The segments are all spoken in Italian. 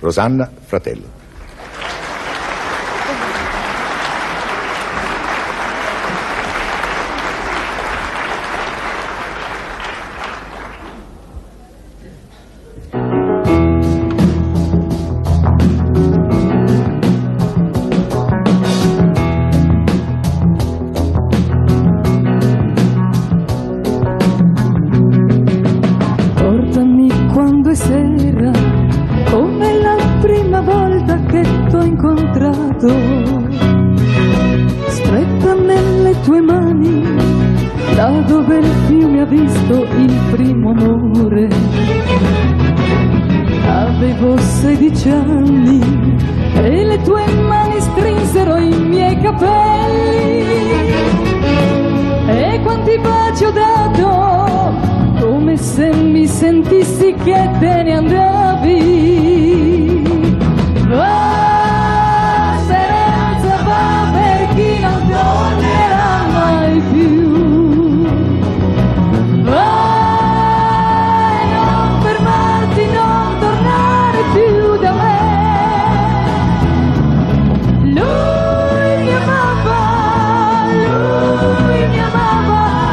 Rosanna Fratello. Quando è sera, incontrato. Stretta nelle tue mani, là dove il fiume ha visto il primo amore. Avevo sedici anni e le tue mani strinsero i miei capelli. E quanti baci ho dato, come se mi sentissi che te ne andavi.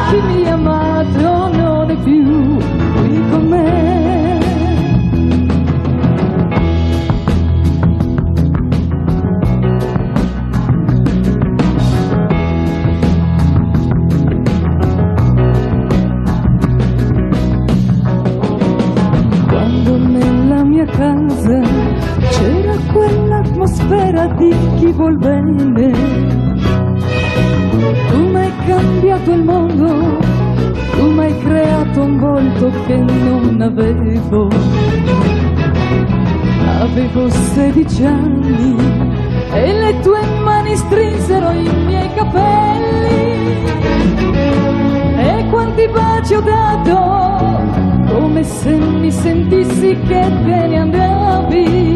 Chi mi ha amato non è più qui con me. Quando mia casa c'era quell'atmosfera di chi vuol bene. Che non avevo. Avevo 16 anni e le tue mani strinsero i miei capelli. E quanti baci ho dato, come se mi sentissi che te ne andrei.